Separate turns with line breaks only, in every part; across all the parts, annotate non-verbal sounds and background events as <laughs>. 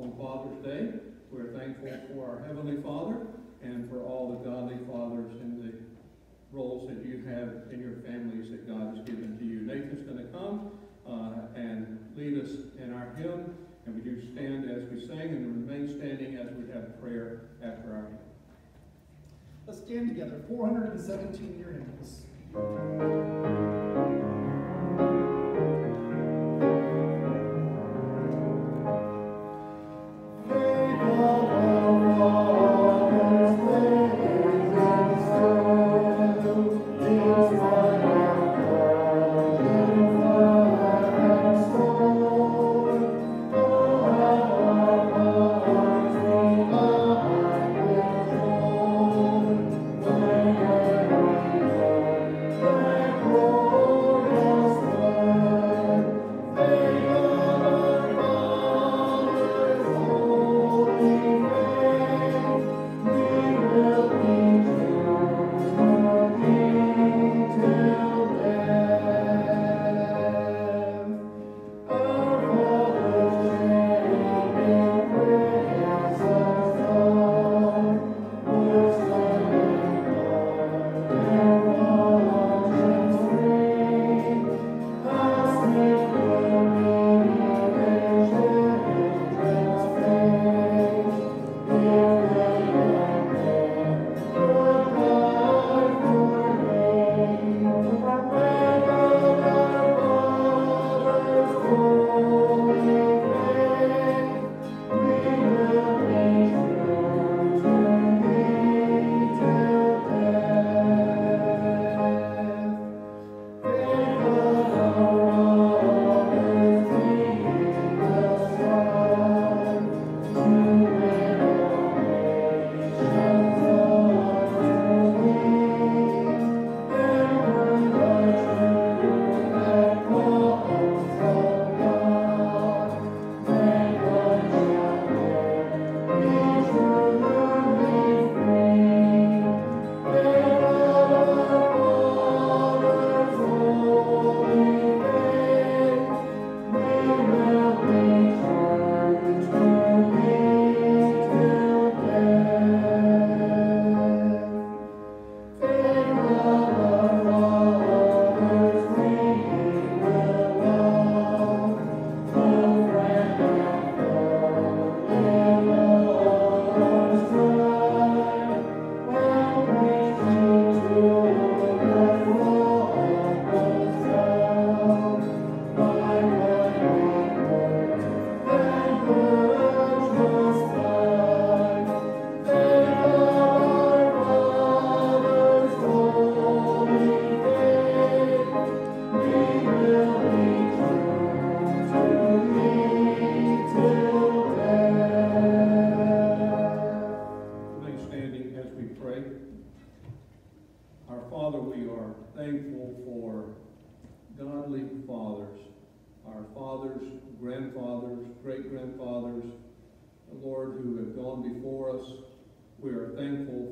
on Father's Day. We're thankful for our Heavenly Father and for all the godly fathers and the roles that you have in your families that God has given to you. Nathan's going to come uh, and lead us in our hymn, and we do stand
as we sing and remain standing as we have prayer after our
hymn. Let's stand together. 417 year hymns.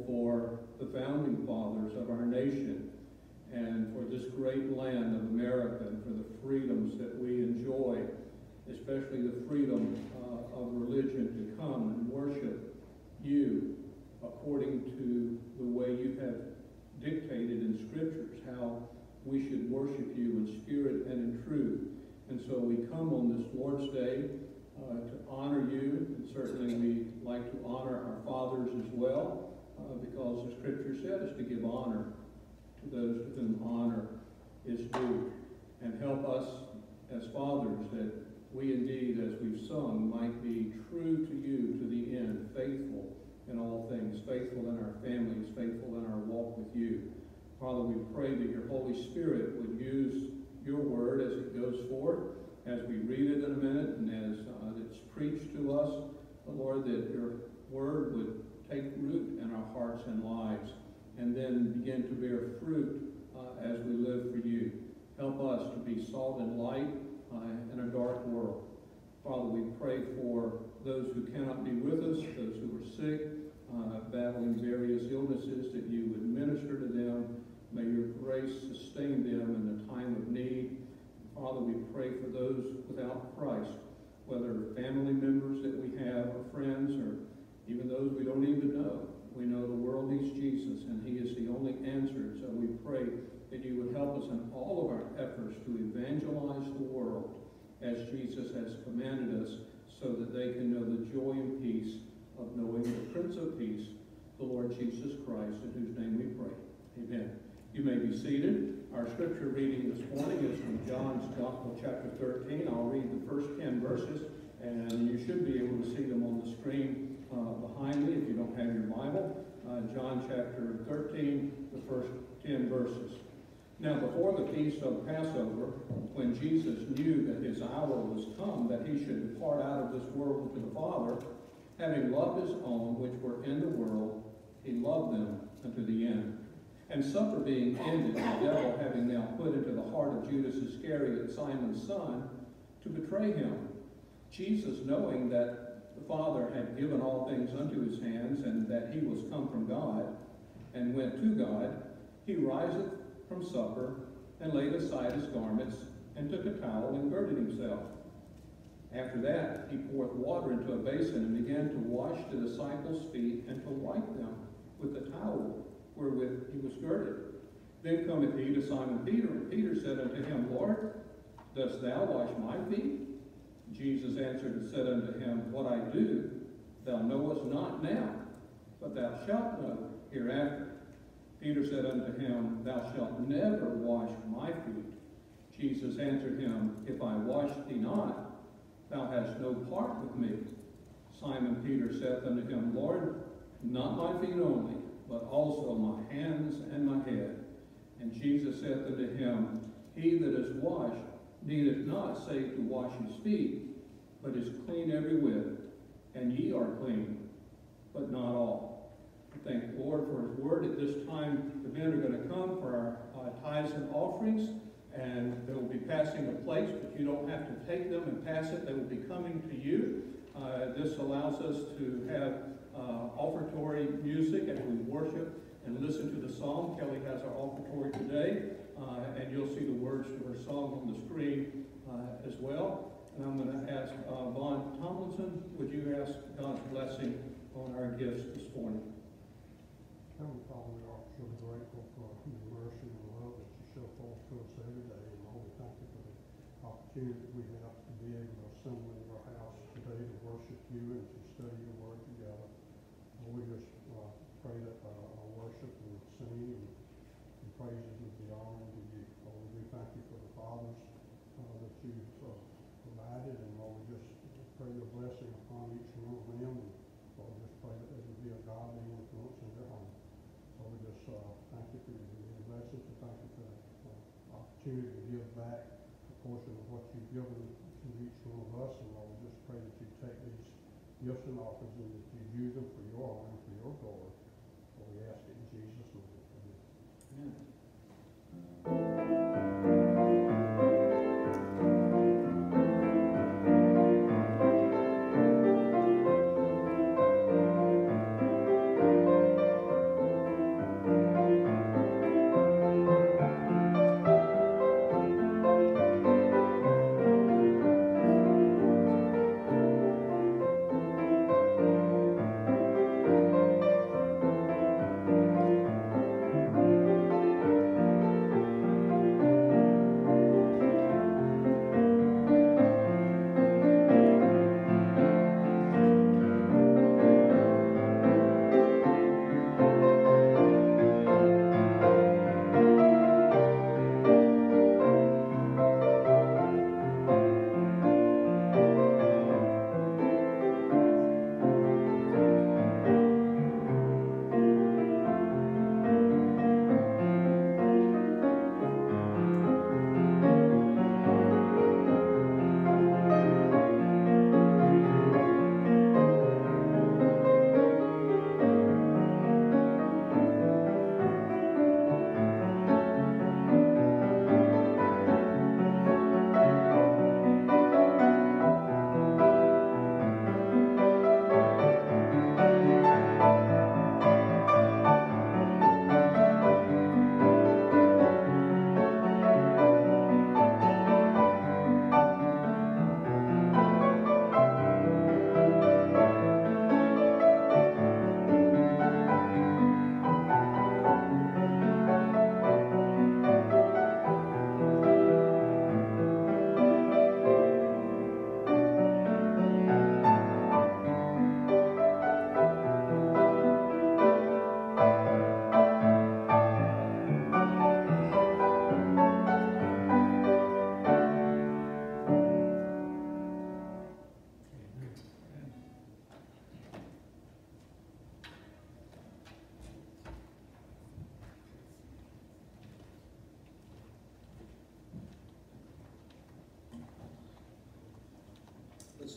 for the founding fathers of our nation and for this great land of America and for the freedoms that we enjoy, especially the freedom uh, of religion to come and worship you according to the way you have dictated in scriptures, how we should worship you in spirit and in truth. And so we come on this Lord's Day uh, to honor you, and certainly we like to honor our fathers as well. Uh,
because the scripture says to give honor to those to whom honor is due.
And help us
as fathers that we indeed, as we've sung, might be true to you to the end, faithful
in all things, faithful in our families, faithful in our walk with you. Father, we pray that your Holy Spirit would use your word as it goes forth, as we read it in a minute,
and as uh, it's preached to us, uh, Lord, that your word would
salt and light uh, and light in a dark world. Father, we pray for
those who cannot be with us, those who are sick, uh, battling various illnesses, that you would minister to them. May your grace sustain them in the time of need. Father, we pray for those without Christ, whether family members that we have, or friends, or even those we don't even know. We know the world needs Jesus, and He is the only answer. So we pray that you would help us in all of our efforts to evangelize the world as Jesus has commanded us, so that they can know the joy and peace of knowing the Prince of Peace, the Lord Jesus Christ, in whose name we pray. Amen. You may be seated. Our scripture reading this morning is from John's Gospel, chapter 13. I'll read the first 10 verses, and you should be able to see them on the screen uh, behind me if you don't have your Bible. Uh, John chapter 13, the first 10 verses. Now, before the feast of Passover, when Jesus knew that his hour was come, that he should depart out of this world to the Father, having loved his own which were in the world, he loved them unto the end. And supper being ended, the devil having now put into the heart of Judas Iscariot, Simon's son, to betray him. Jesus, knowing that Father had given all things unto his hands, and that he was come from God, and went to God, he riseth from supper, and laid aside his garments, and took a towel, and girded himself. After that, he poured water into a basin, and began to wash the disciples' feet, and to wipe them with the towel wherewith he was girded. Then cometh he to Simon Peter, and Peter said unto him, Lord, dost thou wash my feet? Jesus answered and said unto him, What I do, thou knowest not now, but thou shalt know hereafter. Peter said unto him, Thou shalt never wash my feet. Jesus answered him, If I wash thee not, thou hast no part with me. Simon Peter saith unto him, Lord, not my feet only, but also my hands and my head. And Jesus saith unto him, He that is washed needeth not save to wash his feet, but is clean every whit. And ye are clean, but not all thank the Lord for his word. At this time, the men are going to come for our uh, tithes and offerings, and they will be passing the plate, but you don't have to take them and pass it. They will be coming to you. Uh, this allows us to have uh, offertory music as we worship and listen to the song. Kelly has our offertory today, and you'll see the words to her song on the screen uh, as well. And I'm going to ask uh, Vaughn Tomlinson, would you ask God's blessing on our gifts this morning?
Heavenly Father, we are so grateful for your mercy and love that you show forth to us every day. And Lord, we thank you for the opportunity that we have to be able to assemble in your house today to worship you and to study your word together. Lord, we just uh, pray that uh, our worship and singing and, and praises would be honored to you. Lord, we thank you for the fathers uh, that you've uh, provided. And Lord, we just pray your blessing upon each one of them. And Lord, just pray that there would be a godly influence in their home. So we just uh, thank you for your, your message and thank you for the uh, opportunity to give back a portion of what you've given to each one of us. And Lord, we just pray that you take these gifts and offerings and you use them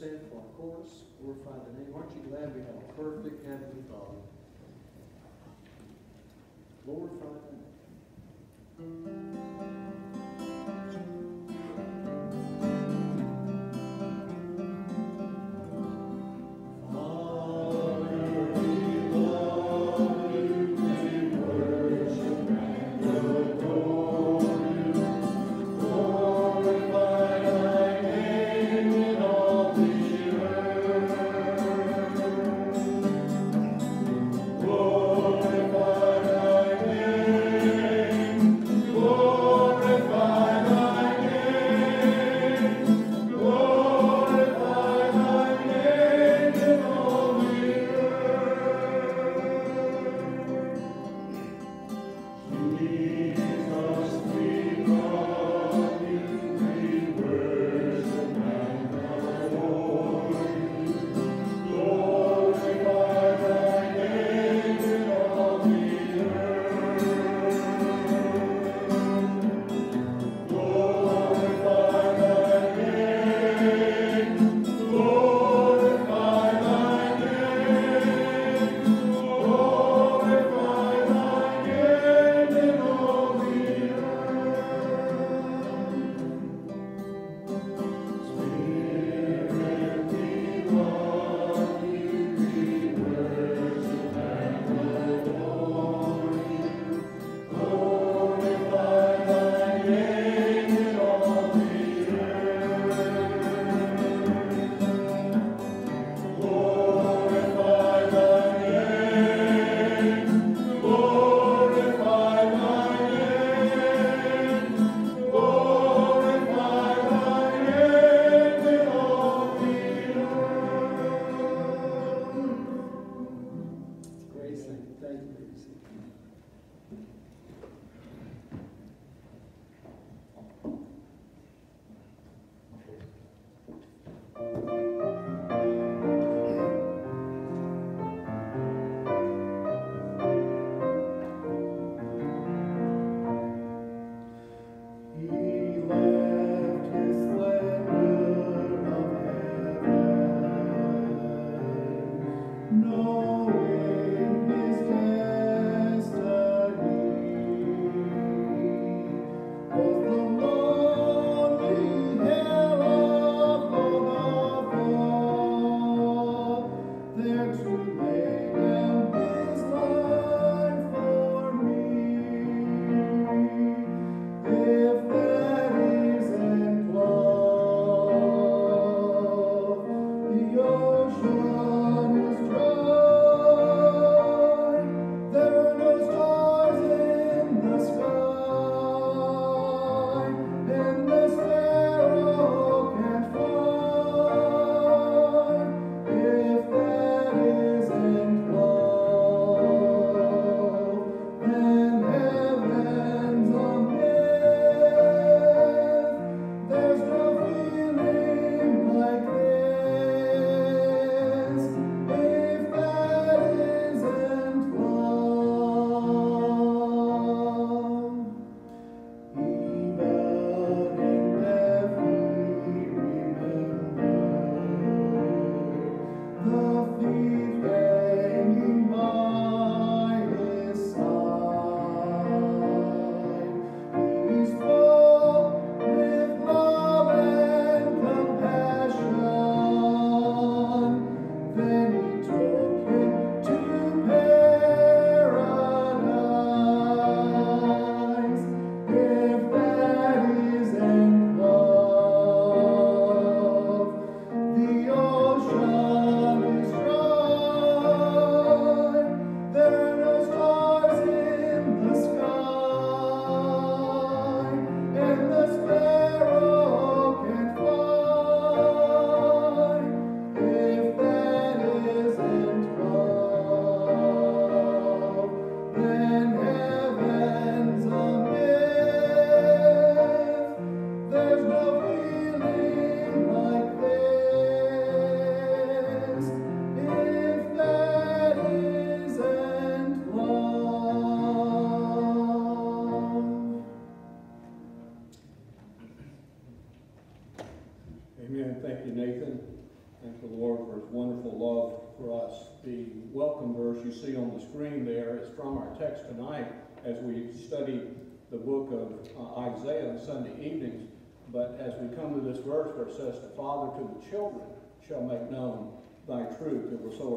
stand for our chorus, glorify the name. Aren't you glad we have a perfect heavenly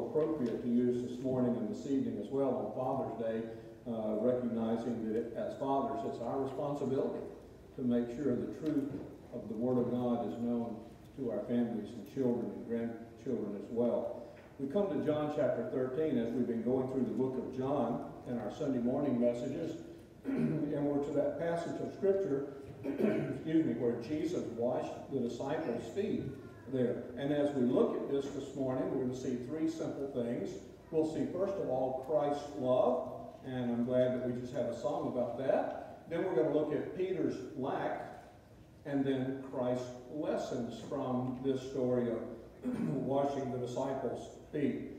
appropriate to use this morning and this evening as well on Father's Day, uh, recognizing that it, as fathers, it's our responsibility to make sure the truth of the Word of God is known to our families and children and grandchildren as well. We come to John chapter 13 as we've been going through the book of John in our Sunday morning messages. <clears throat> and we're to that passage of Scripture, <clears throat> excuse me, where Jesus washed the disciples' feet there. And as we look at this this morning, we're going to see three simple things. We'll see, first of all, Christ's love, and I'm glad that we just had a song about that. Then we're going to look at Peter's lack, and then Christ's lessons from this story of <clears throat> washing the disciples' feet.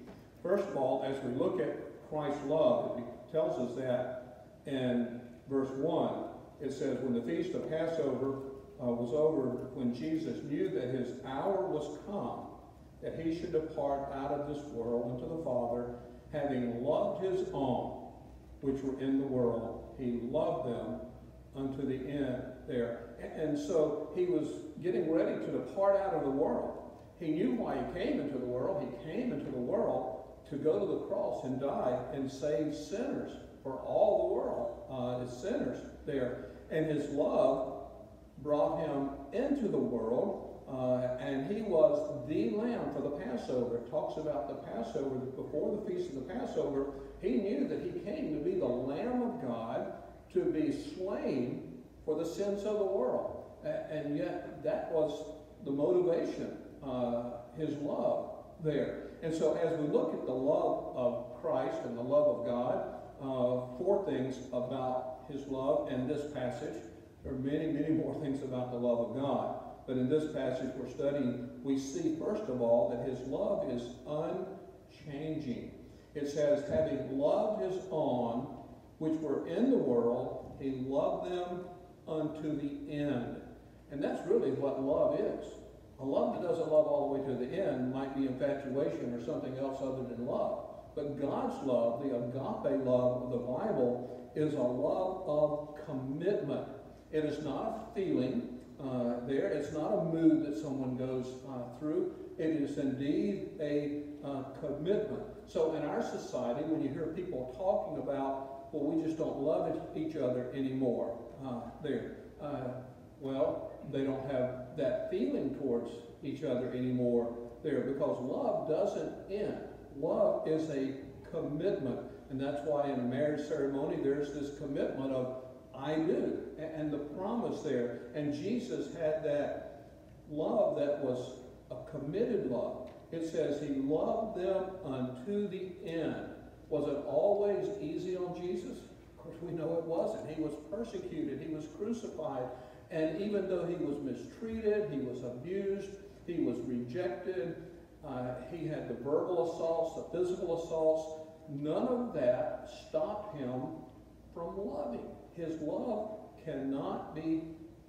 First of all, as we look at Christ's love, it tells us that in verse 1, it says, When the feast of Passover uh, was over, when Jesus knew that his hour was come, that he should depart out of this world into the Father, having loved his own, which were in the world, he loved them unto the end there. And so he was getting ready to depart out of the world. He knew why he came into the world. He came into the world to go to the cross and die and save sinners for all the world, uh, sinners there. And his love brought him into the world, uh, and he was the lamb for the Passover. It talks about the Passover, before the feast of the Passover, he knew that he came to be the Lamb of God to be slain for the sins of the world. And yet, that was the motivation, uh, his love there. And so, as we look at the love of Christ and the love of God, uh, four things about his love in this passage. There are many, many more things about the love of God. But in this passage we're studying, we see, first of all, that his love is unchanging. It says, having loved his own, which were in the world, he loved them unto the end. And that's really what love is. A love that doesn't love all the way to the end might be infatuation or something else other than love. But God's love, the agape love of the Bible, is a love of commitment. It is not a feeling uh, there. It's not a mood that someone goes uh, through. It is indeed a uh, commitment. So in our society, when you hear people talking about, well, we just don't love each other anymore, uh, there, uh, well, they don't have that feeling towards each other anymore there because love doesn't end. Love is a commitment. And that's why in a marriage ceremony, there's this commitment of, I do, and the promise there. And Jesus had that love that was a committed love. It says he loved them unto the end. Was it always easy on Jesus? Of course, we know it wasn't. He was persecuted, he was crucified, and even though he was mistreated, he was abused, he was rejected, uh, he had the verbal assaults, the physical assaults. None of that stopped him from loving. His love cannot be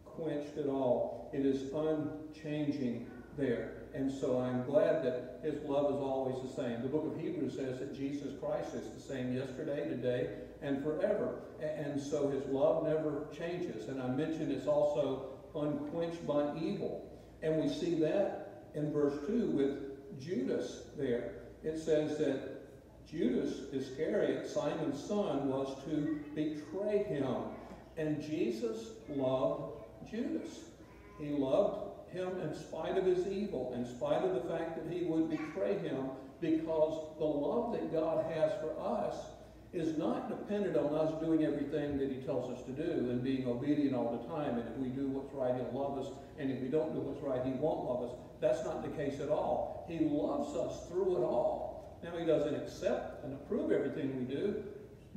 quenched at all. It is unchanging there. And so I'm glad that his love is always the same. The book of Hebrews says that Jesus Christ is the same yesterday, today, and forever. And so his love never changes. And I mentioned it's also unquenched by evil. And we see that in verse 2 with Judas there. It says that Judas Iscariot, Simon's son, was to betray him. And Jesus loved Judas. He loved him in spite of his evil, in spite of the fact that he would betray him, because the love that God has for us is not dependent on us doing everything that he tells us to do and being obedient all the time. And if we do what's right, he'll love us. And if we don't do what's right, he won't love us. That's not the case at all. He loves us through it all. Now, he doesn't accept and approve everything we do,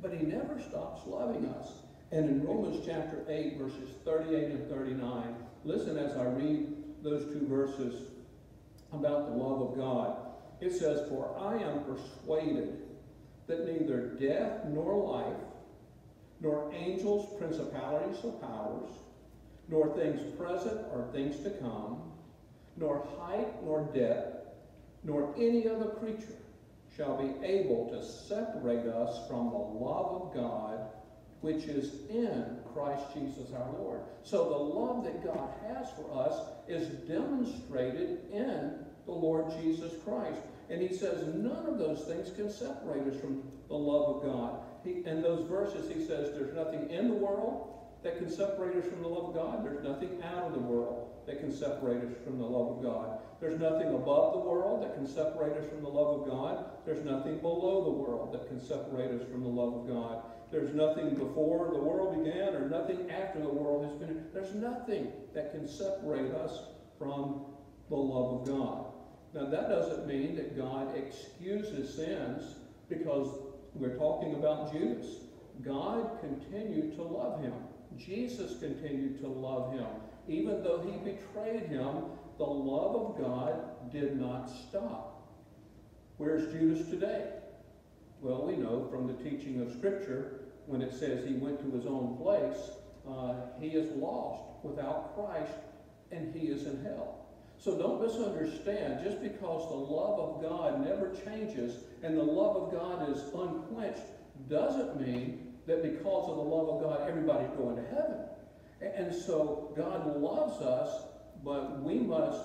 but he never stops loving us. And in Romans chapter 8, verses 38 and 39, listen as I read those two verses about the love of God. It says, For I am persuaded that neither death nor life, nor angels, principalities, or powers, nor things present or things to come, nor height nor depth, nor any other creature shall be able to separate us from the love of God which is in Christ Jesus our Lord. So the love that God has for us is demonstrated in the Lord Jesus Christ. And he says none of those things can separate us from the love of God. He, in those verses, he says there's nothing in the world that can separate us from the love of God. There's nothing out of the world that can separate us from the love of God. There's nothing above the world that can separate us from the love of God. There's nothing below the world that can separate us from the love of God. There's nothing before the world began or nothing after the world has been. There's nothing that can separate us from the love of God. Now, that doesn't mean that God excuses sins because we're talking about Judas. God continued to love him. Jesus continued to love him. Even though he betrayed him, the love of God did not stop. Where's Judas today? Well, we know from the teaching of Scripture, when it says he went to his own place, uh, he is lost without Christ and he is in hell. So don't misunderstand, just because the love of God never changes and the love of God is unquenched, doesn't mean that because of the love of God, everybody's going to heaven. And so God loves us, but we must,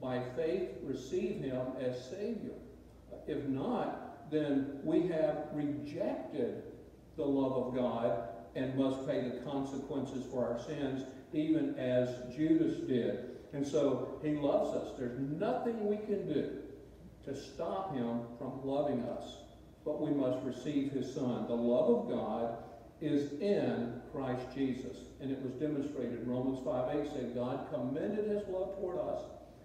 by faith, receive him as Savior. If not, then we have rejected the love of God and must pay the consequences for our sins, even as Judas did. And so he loves us. There's nothing we can do to stop him from loving us, but we must receive his son. The love of God is in Christ Jesus. And it was demonstrated. Romans 5 8 said, God commended his love toward us,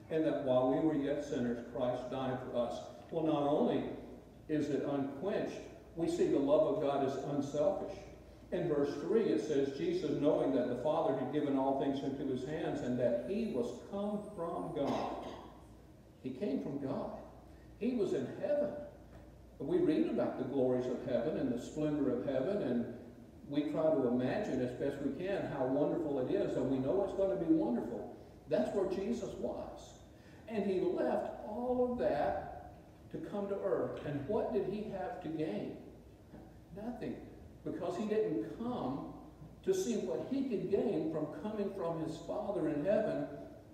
and that while we were yet sinners, Christ died for us. Well, not only is it unquenched, we see the love of God is unselfish. In verse 3, it says, Jesus, knowing that the Father had given all things into his hands and that he was come from God. He came from God. He was in heaven. We read about the glories of heaven and the splendor of heaven, and we try to imagine as best we can how wonderful it is, and we know it's going to be wonderful. That's where Jesus was. And he left all of that to come to earth. And what did he have to gain? Nothing. Because he didn't come to see what he could gain from coming from his Father in heaven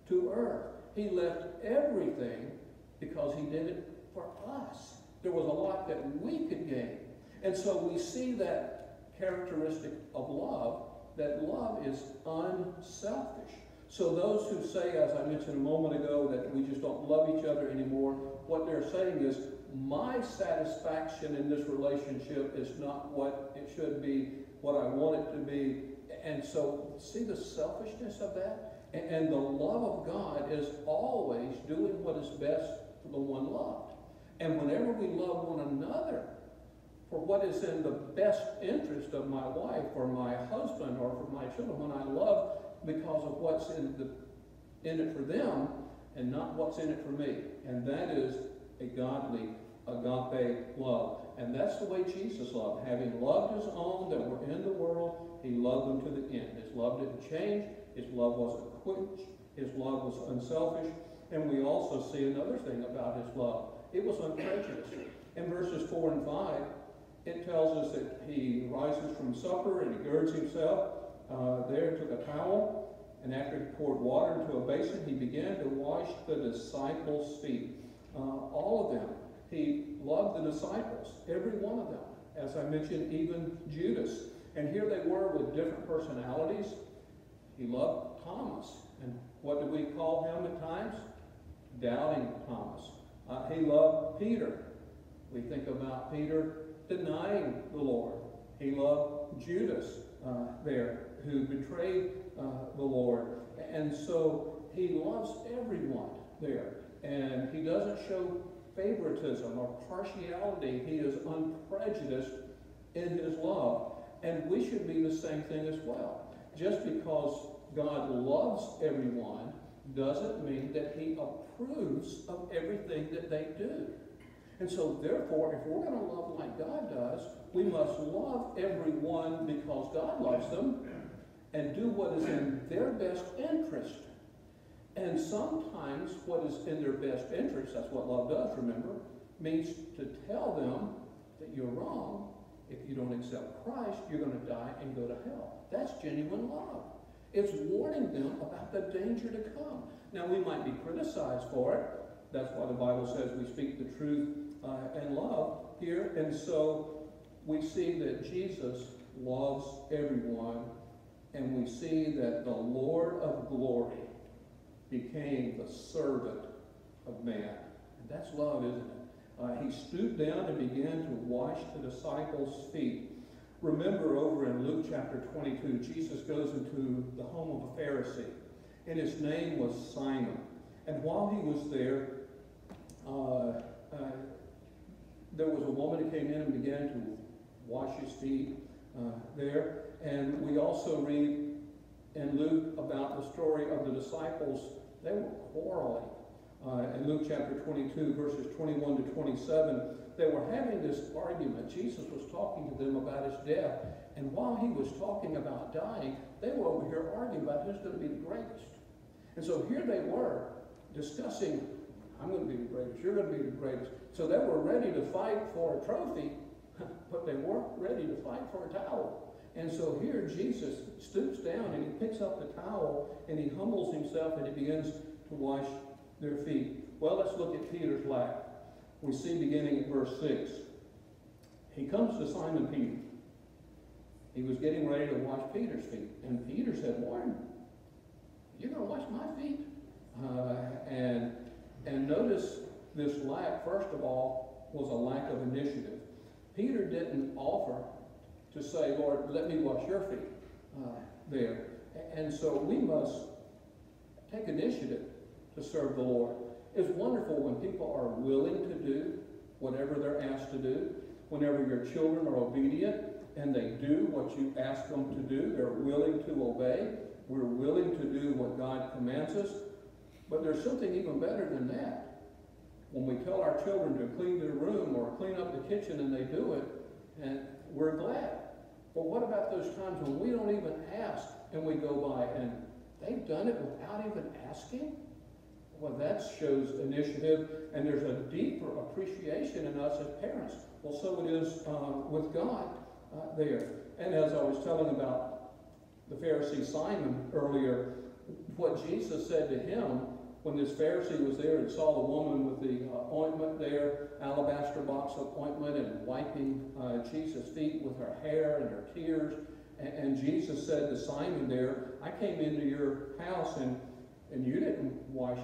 to earth. He left everything because he did it for us. There was a lot that we could gain. And so we see that characteristic of love, that love is unselfish. So those who say, as I mentioned a moment ago, that we just don't love each other anymore, what they're saying is, my satisfaction in this relationship is not what it should be, what I want it to be. And so, see the selfishness of that? And the love of God is always doing what is best for the one loved. And whenever we love one another for what is in the best interest of my wife or my husband or for my children, when I love because of what's in, the, in it for them and not what's in it for me. And that is a godly agape love. And that's the way Jesus loved. Having loved his own that were in the world, he loved them to the end. His love didn't change. His love wasn't quenched. His love was unselfish. And we also see another thing about his love. It was unprejudiced. In verses 4 and 5, it tells us that he rises from supper and he girds himself. Uh, there took a towel, and after he poured water into a basin, he began to wash the disciples' feet. Uh, all of them. He loved the disciples, every one of them. As I mentioned, even Judas. And here they were with different personalities. He loved Thomas. And what do we call him at times? Doubting Thomas. Uh, he loved Peter. We think about Peter denying the Lord. He loved Judas uh, there, who betrayed uh, the Lord. And so he loves everyone there. And he doesn't show favoritism or partiality. He is unprejudiced in his love. And we should be the same thing as well. Just because God loves everyone doesn't mean that he approves of everything that they do. And so, therefore, if we're going to love like God does, we must love everyone because God loves them and do what is in their best interest. And sometimes what is in their best interest, that's what love does, remember, means to tell them that you're wrong. If you don't accept Christ, you're going to die and go to hell. That's genuine love. It's warning them about the danger to come. Now, we might be criticized for it. That's why the Bible says we speak the truth uh, in love here. And so we see that Jesus loves everyone, and we see that the Lord of glory became the servant of man. And that's love, isn't it? Uh, he stooped down and began to wash the disciples' feet. Remember over in Luke chapter 22, Jesus goes into the home of a Pharisee, and his name was Simon. And while he was there, uh, uh, there was a woman who came in and began to wash his feet uh, there. And we also read in Luke about the story of the disciples. They were quarreling. Uh, in Luke chapter 22, verses 21 to 27, they were having this argument. Jesus was talking to them about his death. And while he was talking about dying, they were over here arguing about who's going to be the greatest. And so here they were discussing, I'm going to be the greatest, you're going to be the greatest. So they were ready to fight for a trophy, <laughs> but they weren't ready to fight for a towel. And so here Jesus stoops down and he picks up the towel and he humbles himself and he begins to wash their feet. Well, let's look at Peter's life. We see beginning at verse 6. He comes to Simon Peter. He was getting ready to wash Peter's feet. And Peter said, Warren, you're going to wash my feet? Uh, and, and notice this lack, first of all, was a lack of initiative. Peter didn't offer to say, Lord, let me wash your feet uh, there. And so we must take initiative to serve the Lord. It's wonderful when people are willing to do whatever they're asked to do. Whenever your children are obedient and they do what you ask them to do, they're willing to obey. We're willing to do what God commands us. But there's something even better than that. When we tell our children to clean their room or clean up the kitchen and they do it, and we're glad. But what about those times when we don't even ask and we go by and they've done it without even asking? Well, that shows initiative, and there's a deeper appreciation in us as parents. Well, so it is uh, with God uh, there. And as I was telling about the Pharisee Simon earlier, what Jesus said to him when this Pharisee was there and saw the woman with the uh, ointment there, alabaster box of ointment, and wiping uh, Jesus' feet with her hair and her tears. And, and Jesus said to Simon there, I came into your house and, and you didn't wash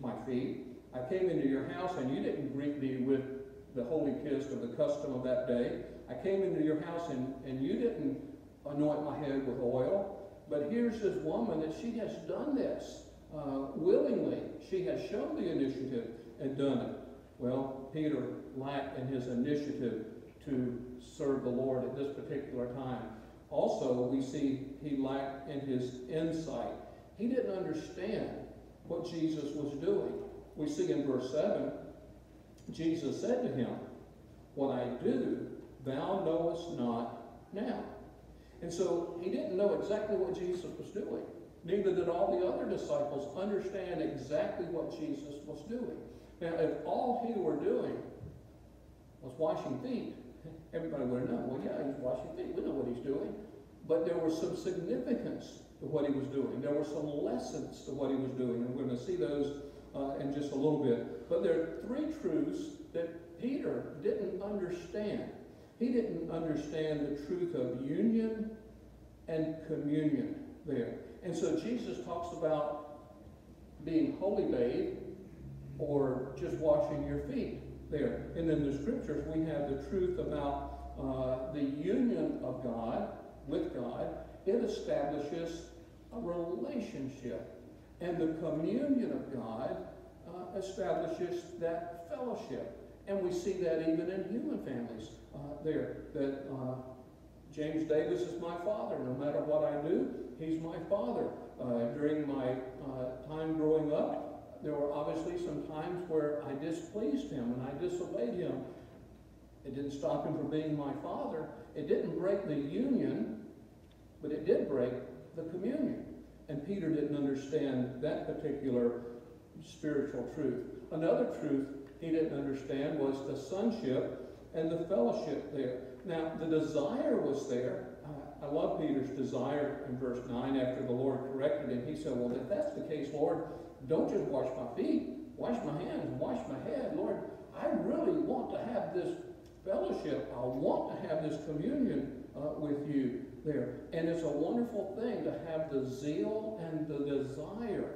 my feet. I came into your house and you didn't greet me with the holy kiss or the custom of that day. I came into your house and, and you didn't anoint my head with oil. But here's this woman that she has done this uh, willingly. She has shown the initiative and done it. Well, Peter lacked in his initiative to serve the Lord at this particular time. Also, we see he lacked in his insight. He didn't understand what Jesus was doing. We see in verse 7, Jesus said to him, What I do, thou knowest not now. And so he didn't know exactly what Jesus was doing. Neither did all the other disciples understand exactly what Jesus was doing. Now, if all he were doing was washing feet, everybody would have known, well, yeah, he's washing feet. We know what he's doing. But there was some significance to what he was doing. There were some lessons to what he was doing, and we're going to see those uh, in just a little bit. But there are three truths that Peter didn't understand. He didn't understand the truth of union and communion there. And so Jesus talks about being wholly bathed or just washing your feet there. And in the scriptures, we have the truth about uh, the union of God with God. It establishes a relationship. And the communion of God uh, establishes that fellowship. And we see that even in human families uh, there, that uh, James Davis is my father. No matter what I do, he's my father. Uh, during my uh, time growing up, there were obviously some times where I displeased him and I disobeyed him. It didn't stop him from being my father. It didn't break the union, but it did break the communion. And Peter Peter didn't understand that particular spiritual truth. Another truth he didn't understand was the sonship and the fellowship there. Now, the desire was there. Uh, I love Peter's desire in verse 9 after the Lord corrected him. He said, Well, if that's the case, Lord, don't just wash my feet, wash my hands, wash my head. Lord, I really want to have this fellowship. I want to have this communion uh, with you there. And it's a wonderful thing to have the zeal and the desire.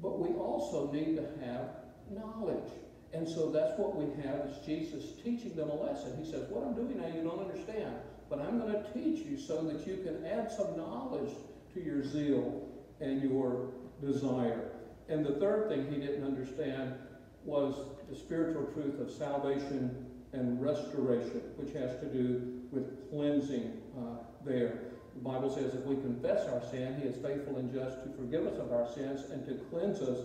But we also need to have knowledge. And so that's what we have is Jesus teaching them a lesson. He says, what I'm doing now you don't understand, but I'm going to teach you so that you can add some knowledge to your zeal and your desire. And the third thing he didn't understand was the spiritual truth of salvation and restoration, which has to do with cleansing uh, there. The Bible says if we confess our sin, he is faithful and just to forgive us of our sins and to cleanse us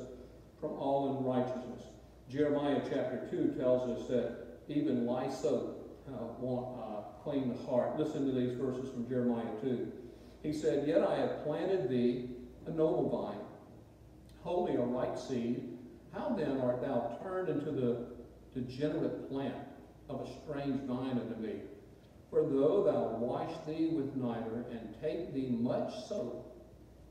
from all unrighteousness. Jeremiah chapter 2 tells us that even hyssop uh, won't uh, clean the heart. Listen to these verses from Jeremiah 2. He said, Yet I have planted thee a noble vine, wholly a right seed. How then art thou turned into the degenerate plant of a strange vine unto me? For though thou wash thee with niter, and take thee much soap,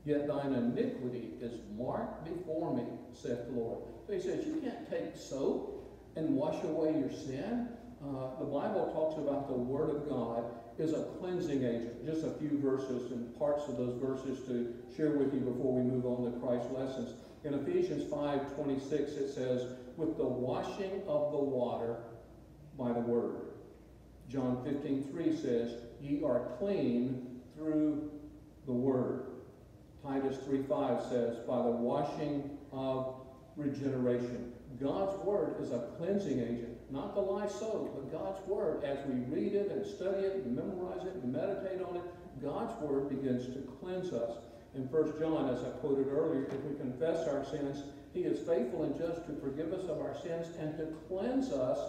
yet thine iniquity is marked before me, saith the Lord. So he says, you can't take soap and wash away your sin. Uh, the Bible talks about the Word of God is a cleansing agent. Just a few verses and parts of those verses to share with you before we move on to Christ's lessons. In Ephesians 5, 26, it says, with the washing of the water by the Word. John 15, 3 says, ye are clean through the Word. Titus 3.5 says, by the washing of regeneration. God's Word is a cleansing agent, not the lye soap, but God's Word. As we read it and study it and memorize it and meditate on it, God's Word begins to cleanse us. In 1 John, as I quoted earlier, if we confess our sins, He is faithful and just to forgive us of our sins and to cleanse us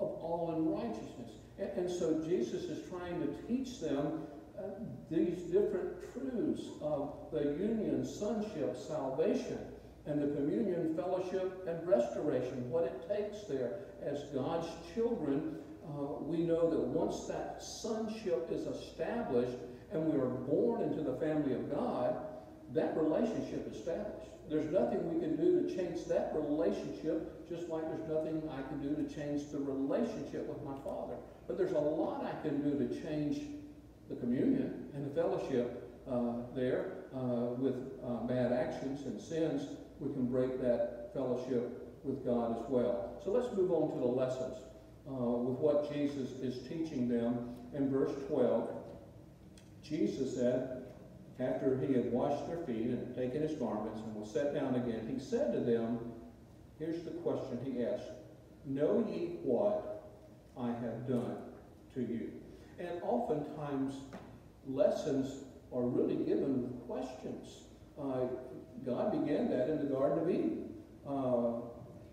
of all unrighteousness. And, so Jesus is trying to teach them these different truths of the union, sonship, salvation, and the communion, fellowship, and restoration, what it takes there. As God's children, uh, we know that once that sonship is established and we are born into the family of God, that relationship is established. There's nothing we can do to change that relationship, just like there's nothing I can do to change the relationship with my Father. But there's a lot I can do to change the communion and the fellowship uh, there uh, with uh, bad actions and sins. We can break that fellowship with God as well. So let's move on to the lessons uh, with what Jesus is teaching them in verse 12. Jesus said, after he had washed their feet and taken his garments and was set down again, he said to them, here's the question he asked, Know ye what I have done to you? And oftentimes, lessons are really given with questions. Uh, God began that in the Garden of Eden. Uh,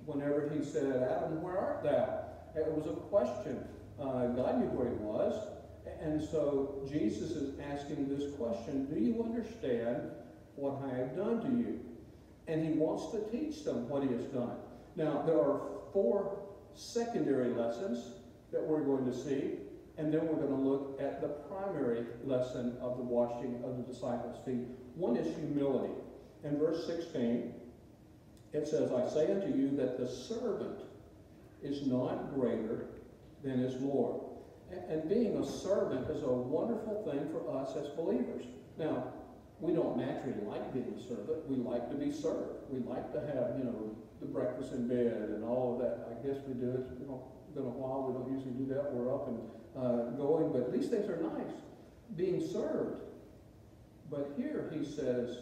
whenever he said, Adam, where art thou? It was a question. Uh, God knew where he was. And so Jesus is asking this question, do you understand what I have done to you? And he wants to teach them what he has done. Now, there are four secondary lessons that we're going to see, and then we're going to look at the primary lesson of the washing of the disciples' feet. One is humility. In verse 16, it says, I say unto you that the servant is not greater than his Lord. And being a servant is a wonderful thing for us as believers. Now, we don't naturally like being a servant. We like to be served. We like to have, you know, the breakfast in bed and all of that. I guess we do it. It's been a while. We don't usually do that. We're up and uh, going, but these things are nice. Being served. But here he says,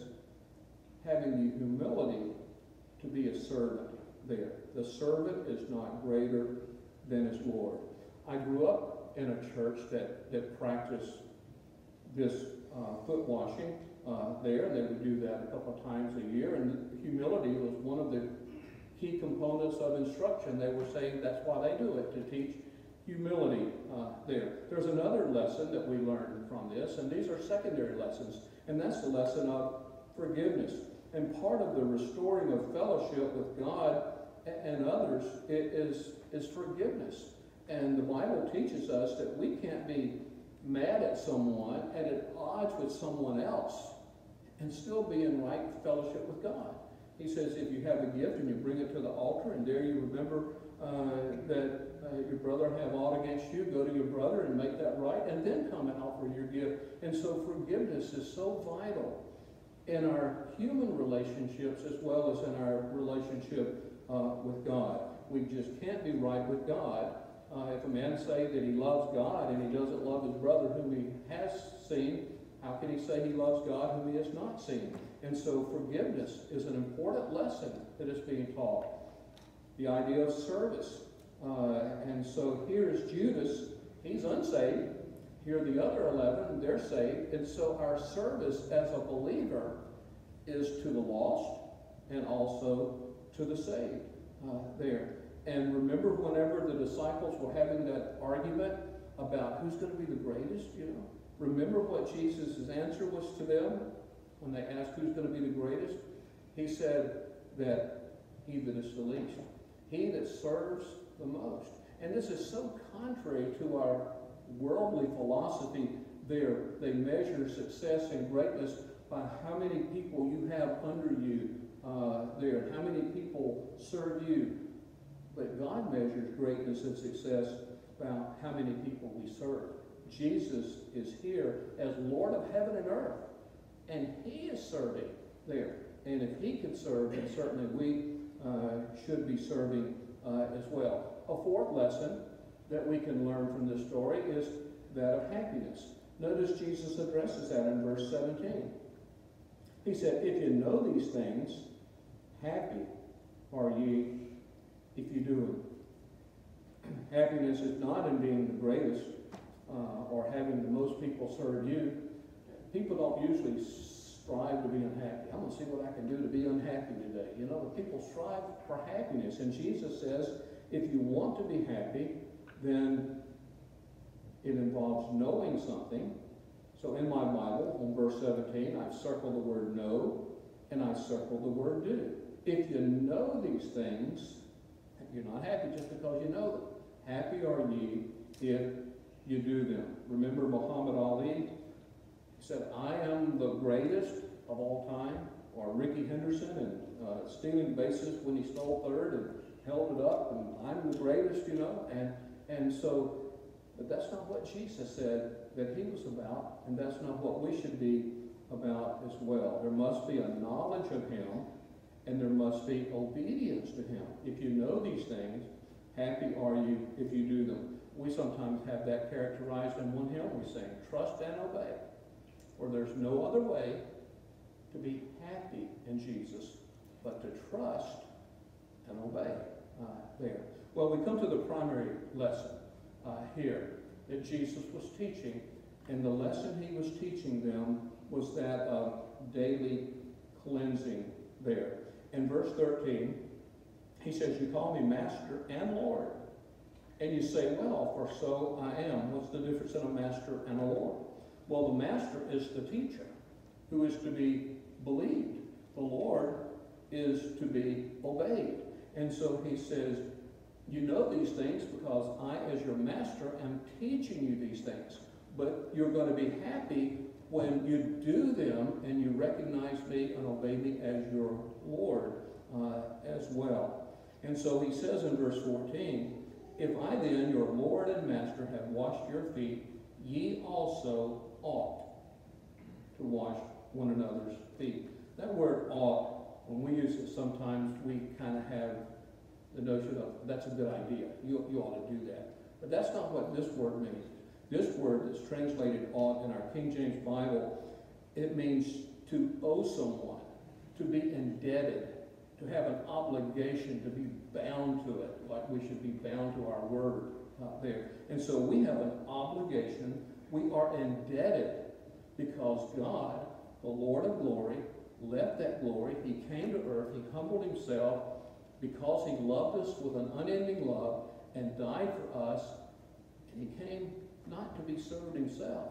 having the humility to be a servant there. The servant is not greater than his Lord. I grew up in a church that, that practiced this uh, foot washing uh, there. They would do that a couple of times a year, and humility was one of the key components of instruction. They were saying that's why they do it, to teach humility uh, there. There's another lesson that we learned from this, and these are secondary lessons, and that's the lesson of forgiveness. And part of the restoring of fellowship with God and others is, is forgiveness. And the Bible teaches us that we can't be mad at someone and at odds with someone else and still be in right fellowship with God. He says if you have a gift and you bring it to the altar and there you remember uh, that uh, your brother have aught against you, go to your brother and make that right and then come and offer your gift. And so forgiveness is so vital in our human relationships as well as in our relationship uh, with God. We just can't be right with God uh, if a man say that he loves God and he doesn't love his brother whom he has seen, how can he say he loves God whom he has not seen? And so forgiveness is an important lesson that is being taught. The idea of service. Uh, and so here is Judas, he's unsaved. Here the other 11, they're saved. And so our service as a believer is to the lost and also to the saved uh, there. And remember whenever the disciples were having that argument about who's going to be the greatest, you know? Remember what Jesus' answer was to them when they asked who's going to be the greatest? He said that he that is the least, he that serves the most. And this is so contrary to our worldly philosophy there. They measure success and greatness by how many people you have under you uh, there, how many people serve you. But God measures greatness and success by how many people we serve. Jesus is here as Lord of heaven and earth, and He is serving there. And if He can serve, then certainly we uh, should be serving uh, as well. A fourth lesson that we can learn from this story is that of happiness. Notice Jesus addresses that in verse 17. He said, If you know these things, happy are ye if you do them. <clears throat> Happiness is not in being the greatest uh, or having the most people serve you. People don't usually strive to be unhappy. I'm going to see what I can do to be unhappy today. You know, the people strive for happiness. And Jesus says, if you want to be happy, then it involves knowing something. So in my Bible, on verse 17, I've circled the word know and I've circled the word do. If you know these things, you're not happy just because you know them. Happy are ye if you do them. Remember Muhammad said, I am the greatest of all time. Or Rickey Henderson and uh, stealing bases when he stole third and held it up, and I'm the greatest, you know. And and so, but that's not what Jesus said that he was about, and that's not what we should be about as well. There must be a knowledge of him, and there must be obedience to him. If you know these things, happy are you if you do them. We sometimes have that characterized in one hymn. We sing, trust and obey. For there's no other way to be happy in Jesus but to trust and obey uh, there. Well, we come to the primary lesson uh, here that Jesus was teaching, and the lesson he was teaching them was that of daily cleansing there. In verse 13, he says, You call me Master and Lord. And you say, Well, for so I am. What's the difference in a master and a Lord? Well, the master is the teacher who is to be believed. The Lord is to be obeyed. And so he says, You know these things because I, as your master, am teaching you these things. But you're going to be happy when you do them and you recognize me and obey me as your Lord uh, as well. And so he says in verse 14, If I then, your Lord and Master, have washed your feet, ye also ought to wash one another's feet. That word ought, when we use it sometimes, we kind of have the notion of that's a good idea. You, you ought to do that. But that's not what this word means. This word that's translated ought in our King James Bible, it means to owe someone, to be indebted, to have an obligation, to be bound to it, like we should be bound to our word uh, there. And so we have an obligation. We are indebted because God, the Lord of glory, left that glory. He came to earth. He humbled himself because he loved us with an unending love and died for us. And he came not to be served himself,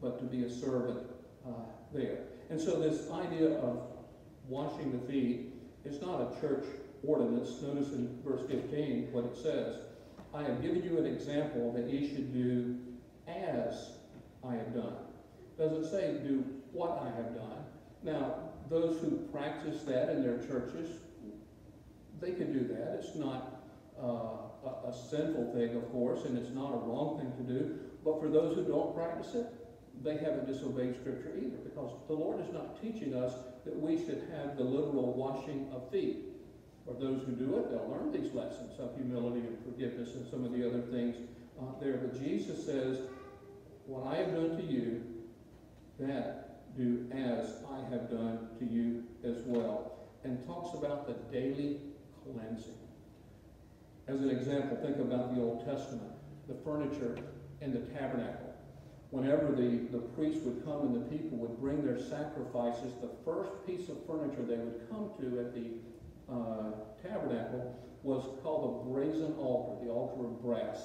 but to be a servant uh, there. And so this idea of washing the feet is not a church ordinance. Notice in verse 15 what it says. I have given you an example that ye should do as I have done. Doesn't say do what I have done. Now, those who practice that in their churches, they can do that. It's not uh, a, a sinful thing, of course, and it's not a wrong thing to do. But for those who don't practice it, they haven't disobeyed Scripture either, because the Lord is not teaching us that we should have the literal washing of feet. For those who do it, they'll learn these lessons of humility and forgiveness and some of the other things uh, there. But Jesus says, What I have done to you, that do as I have done to you as well. And talks about the daily cleansing. As an example, think about the Old Testament, the furniture in the tabernacle. Whenever the, the priest would come and the people would bring their sacrifices, the first piece of furniture they would come to at the uh, tabernacle was called the brazen altar, the altar of brass.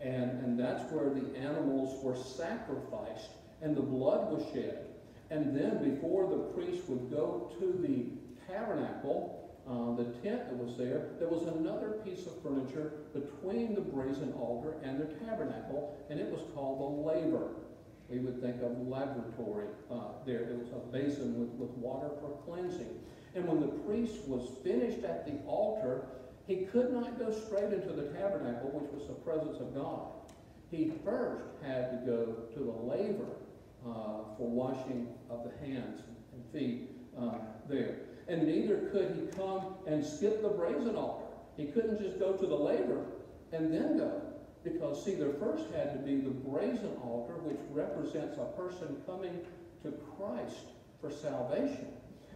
And, and that's where the animals were sacrificed and the blood was shed. And then before the priest would go to the tabernacle, uh, the tent that was there, there was another piece of furniture between the brazen altar and the tabernacle, and it was called the laver. We would think of laboratory uh, there. It was a basin with, with water for cleansing. And when the priest was finished at the altar, he could not go straight into the tabernacle, which was the presence of God. He first had to go to the laver uh, for washing of the hands and feet uh, there. And neither could he come and skip the brazen altar. He couldn't just go to the laver and then go. Because, see, there first had to be the brazen altar, which represents a person coming to Christ for salvation.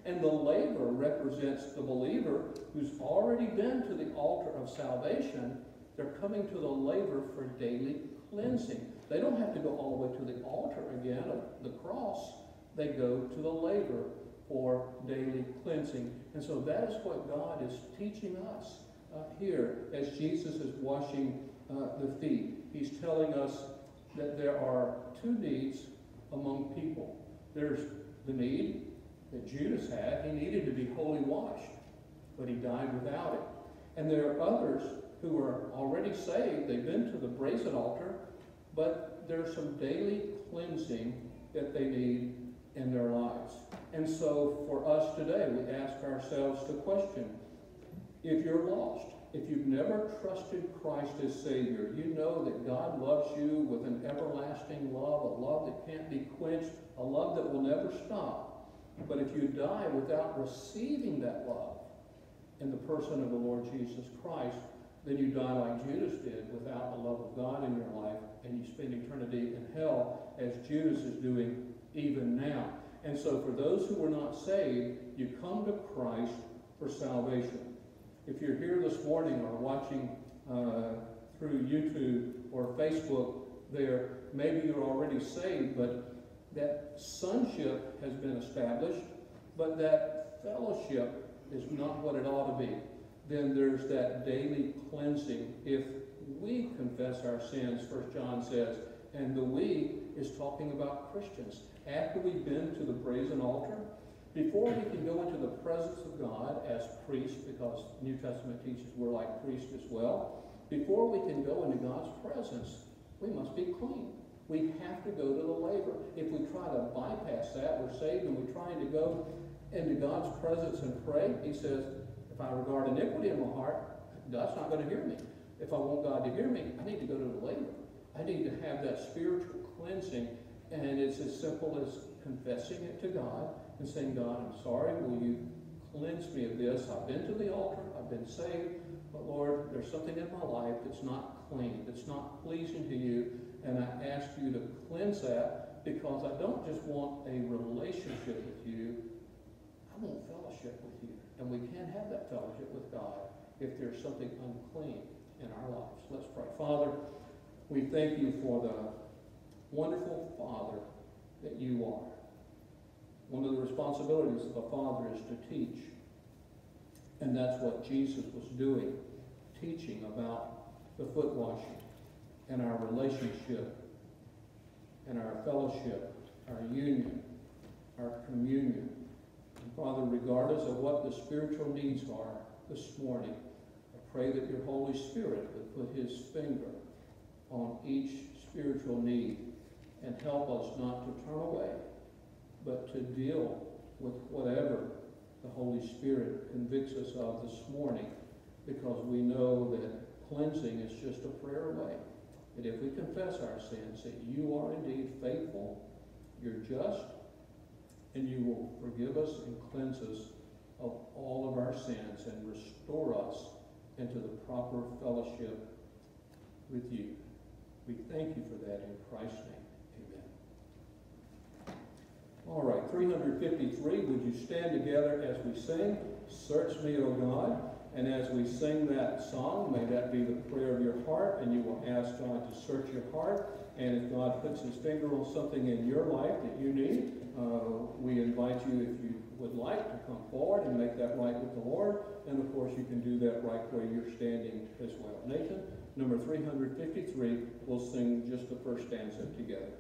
And the laver represents the believer who's already been to the altar of salvation. They're coming to the laver for daily cleansing. They don't have to go all the way to the altar again of the cross. They go to the laver for daily cleansing. And so that is what God is teaching us uh, here as Jesus is washing uh, the feet. He's telling us that there are two needs among people. There's the need that Judas had. He needed to be wholly washed, but he died without it. And there are others who are already saved. They've been to the brazen altar, but there's some daily cleansing that they need in their lives. And so for us today, we ask ourselves the question, if you're lost, if you've never trusted Christ as Savior, you know that God loves you with an everlasting love, a love that can't be quenched, a love that will never stop. But if you die without receiving that love in the person of the Lord Jesus Christ, then you die like Judas did without the love of God in your life, and you spend eternity in hell as Judas is doing even now. And so for those who are not saved, you come to Christ for salvation. If you're here this morning or watching uh, through YouTube or Facebook there, maybe you're already saved, but that sonship has been established, but that fellowship is not what it ought to be. Then there's that daily cleansing. If we confess our sins, First John says, and the we is talking about Christians. After we've been to the brazen altar, before we can go into the presence of God as priests, because New Testament teaches we're like priests as well, before we can go into God's presence, we must be clean. We have to go to the laver. If we try to bypass that, we're saved and we're trying to go into God's presence and pray. He says, if I regard iniquity in my heart, God's not going to hear me. If I want God to hear me, I need to go to the laver. I need to have that spiritual cleansing, and it's as simple as confessing it to God and saying, God, I'm sorry, will you cleanse me of this? I've been to the altar, I've been saved, but Lord, there's something in my life that's not clean, that's not pleasing to you, and I ask you to cleanse that because I don't just want a relationship with you, I want fellowship with you. And we can't have that fellowship with God if there's something unclean in our lives. Let's pray. Father, we thank you for the wonderful Father that you are. One of the responsibilities of a father is to teach. And that's what Jesus was doing, teaching about the foot washing and our relationship and our fellowship, our union our communion. And Father, regardless of what the spiritual needs are this morning, I pray that your Holy Spirit would put his finger on each spiritual need and help us not to turn away, but to deal with whatever the Holy Spirit convicts us of this morning, because we know that cleansing is just a prayer away. That if we confess our sins, that you are indeed faithful, you're just, and you will forgive us and cleanse us of all of our sins and restore us into the proper fellowship with you. We thank you for that in Christ's name. Amen. All right, 353, would you stand together as we sing, Search Me, O God? And as we sing that song, may that be the prayer of your heart, and you will ask God to search your heart. And if God puts his finger on something in your life that you need, uh, we invite you, if you would like, to come forward and make that right with the Lord. And of course, you can do that right where you're standing as well. Nathan, number 353, we'll sing just the first stanza together.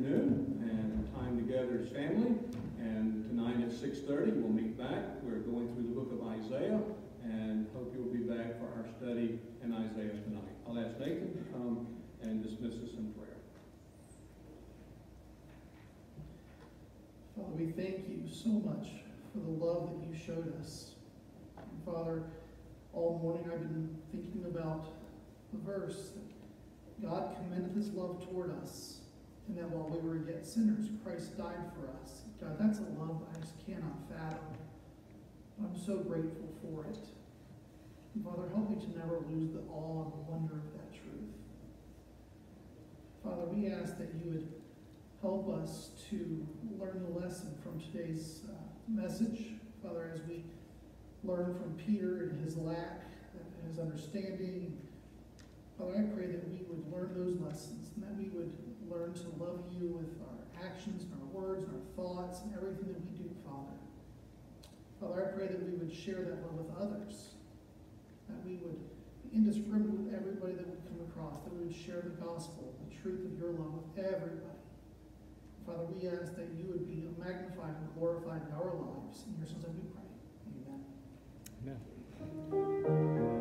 Afternoon and time together as family. And tonight at 6.30, we'll meet back. We're going through the book of Isaiah and hope you'll be back for our study in Isaiah tonight. I'll ask Nathan to come and dismiss us in prayer.
Father, we thank you so much for the love that you showed us. And Father, all morning I've been thinking about the verse that God commended his love toward us, and that while we were yet sinners, Christ died for us. God, that's a love I just cannot fathom. I'm so grateful for it. And Father, help me to never lose the awe and the wonder of that truth. Father, we ask that you would help us to learn the lesson from today's uh, message. Father, as we learn from Peter and his lack, and his understanding, Father, I pray that we would learn those lessons and that we would learn to love you with our actions and our words and our thoughts and everything that we do, Father. Father, I pray that we would share that love with others, that we would be indiscriminate with everybody that we come across, that we would share the gospel, the truth of your love with everybody. Father, we ask that you would be magnified and glorified in our lives. In your son's we pray. Amen.
Amen.